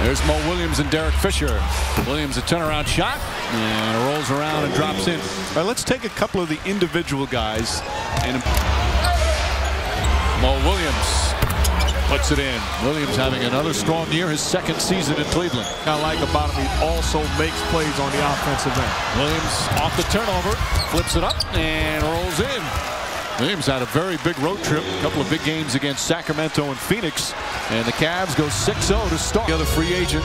There's Mo Williams and Derek Fisher. Williams a turnaround shot and rolls around and drops in. All right, let's take a couple of the individual guys and Mo Williams puts it in. Williams having another strong year, his second season in Cleveland. I like about him, he also makes plays on the offensive end. Williams off the turnover, flips it up and rolls in. Williams had a very big road trip, a couple of big games against Sacramento and Phoenix, and the Cavs go 6-0 to start. The other free agent.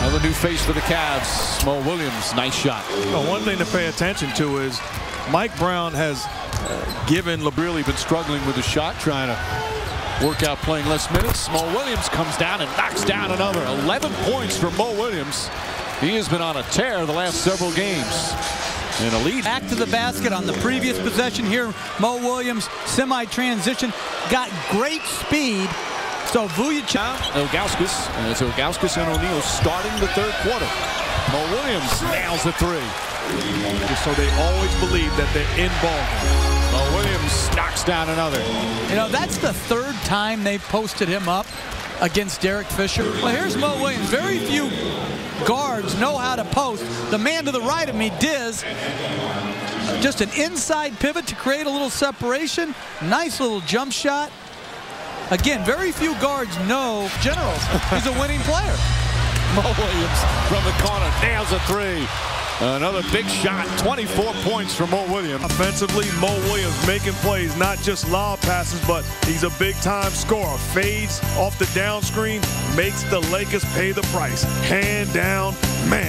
Another new face for the Cavs, Mo Williams. Nice shot. You one thing to pay attention to is Mike Brown has uh, given really been struggling with the shot, trying to work out playing less minutes. Mo Williams comes down and knocks down another 11 points for Mo Williams. He has been on a tear the last several games. And a lead. Back to the basket on the previous possession here. Mo Williams semi-transition. Got great speed. So Vujacic. Ilgauskas. As Ilgauskas and O'Neal starting the third quarter. Mo Williams nails the three. So they always believe that they're in ball. Mo Williams knocks down another. You know, that's the third time they've posted him up against Derek Fisher. Well, here's Mo Williams. Very few guards know how to post. The man to the right of me, Diz, just an inside pivot to create a little separation. Nice little jump shot. Again, very few guards know Generals. He's a winning player. Mo Williams from the corner nails a three. Another big shot, 24 points for Mo Williams. Offensively, Mo Williams making plays, not just lob passes, but he's a big-time scorer. Fades off the down screen, makes the Lakers pay the price. Hand down, man.